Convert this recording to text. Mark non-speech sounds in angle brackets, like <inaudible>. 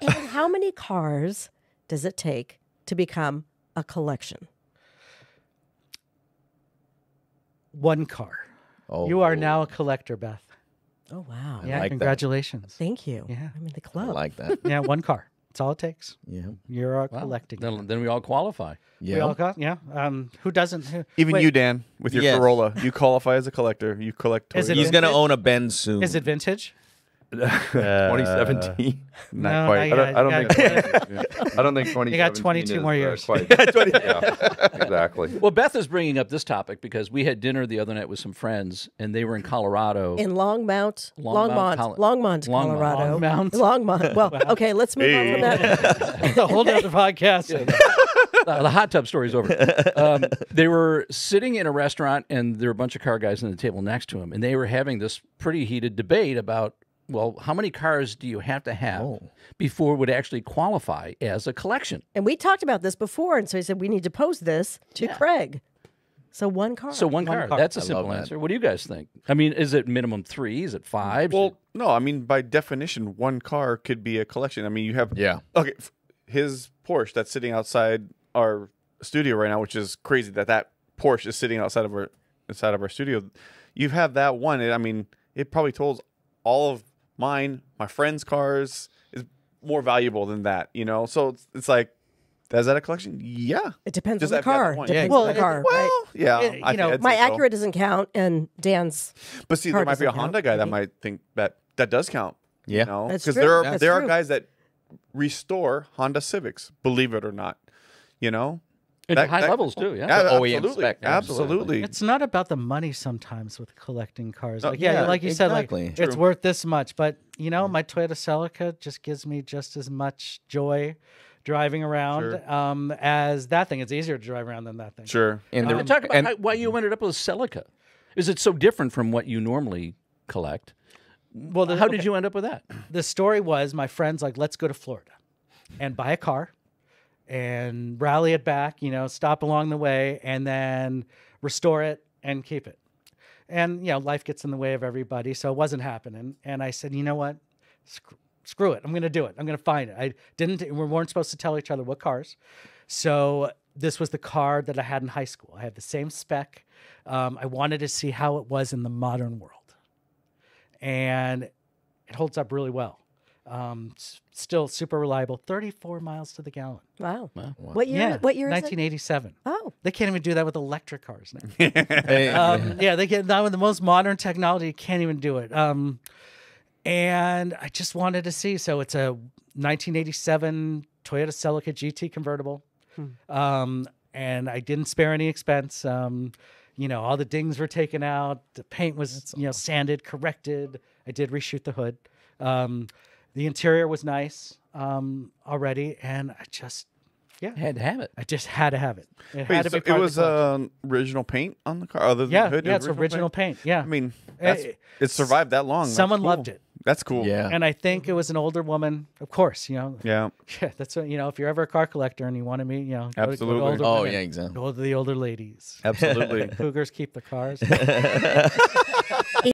And how many cars does it take to become a collection? One car. Oh, You are now a collector, Beth. Oh wow! Yeah, like that. congratulations. Thank you. Yeah. I'm in the club. I like that. yeah, one car. That's all it takes. Yeah. You're Wow. collecting. Then, then we all qualify. We Yeah. all got, yeah. Um, who doesn't? Who, Even wait, you, Dan, with your Yes. Corolla, you qualify as a collector. You collect Is toys. it He's gonna own a Benz soon. Is it vintage? 2017. Not No, quite. not I don't, I don't yet. think. <laughs> I don't think 2017. You got 22 is, more uh, years. quite- <laughs> yeah, exactly. Well, Beth is bringing up this topic because we had dinner the other night with some friends, and they were in Colorado. in Longmount, Longmount, Longmont, Col- Longmont, Longmont. Colorado. Longmont. Longmont. Well, okay, let's move on from that. <laughs> a whole other podcast. Uh, the hot tub story's over. Um, they were sitting in a restaurant, and there were a bunch of car guys on the table next to him, and they were having this pretty heated debate about, well, how many cars do you have to have Oh. before it would actually qualify as a collection? And we talked about this before, and so he said we need to pose this to Yeah. Craig. So one car. So one, One car. car. That's a I love simple that. answer. What do you guys think? I mean, is it minimum three? Is it five? Well, no, I mean by definition, one car could be a collection. I mean, you have Yeah. okay, his Porsche that's sitting outside our studio right now, which is crazy that that Porsche is sitting outside of our inside of our studio. You have that one. and I mean, it probably totals all of mine, my friends' cars is more valuable than that. You know, so it's, it's like, is that a collection? Yeah. it depends Just on the if you have car. Depends Yeah, on the exactly. car. Well, right? yeah. It- I you know, I'd My say so. doesn't count, and Dan's. But see, car there might be a doesn't count, Honda guy that might think that that does count. Yeah. You know, That's because there are That's there are guys that restore Honda Civics, believe it or not. You know, And That- high that- levels too. Yeah. Yeah, OEM absolutely, spec, absolutely. absolutely. It's not about the money sometimes with collecting cars. No, Like yeah, yeah, like you exactly. said, like it's worth this much. But you know, my Toyota Celica just gives me just as much joy driving around Sure. um, as that thing. It's easier to drive around than that thing. Sure. And And the, talk about and- how, why you ended up with a Celica. Is it so different from what you normally collect? Well, the, How did you end up with that? the story was my friends like let's go to Florida and buy a car and rally it back, you know, stop along the way and then restore it and keep it. And you know, life gets in the way of everybody, so it wasn't happening. And I said, you know what, screw, screw it, I'm going to do it. I'm going to find it. I didn't. We weren't supposed to tell each other what cars, so this was the car that I had in high school. I had the same spec. Um, I wanted to see how it was in the modern world, and it holds up really well. Um, s- still super reliable. 34 miles to the gallon. Wow. What year? Yeah. What year is it? 1987. Oh, They can't even do that with electric cars now. <laughs> Hey, um, yeah, they get now with the most modern technology. Can't even do it. Um, and I just wanted to see. So it's a 1987 Toyota Celica GT convertible, um, and I didn't spare any expense. Um, you know, all the dings were taken out. The paint was you know sanded, corrected. I did reshoot the hood. Um, the interior was nice um, already, and I just yeah, Had to have it. I just had to have it. It had to so be it part of the was collection. uh, original paint on the car, other than yeah, the hood. yeah, it's original paint. Yeah, I mean, that's, it survived that long. That's someone cool. loved it. That's cool. yeah. and I think it was an older woman. Of course, you know. Yeah. <laughs> Yeah, that's what you know. If you're ever a car collector and you want to meet, you know, go to- go to Absolutely. older oh women. yeah, exactly. Go to the older ladies. Absolutely. <laughs> Cougars keep the cars. <laughs>